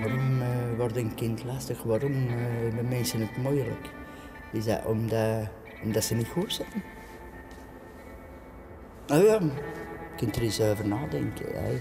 Waarom eh, wordt een kind lastig? Waarom eh, hebben mensen het moeilijk? Is dat omdat, omdat ze niet goed zijn? Nou ja, je kunt er eens over nadenken. Hè.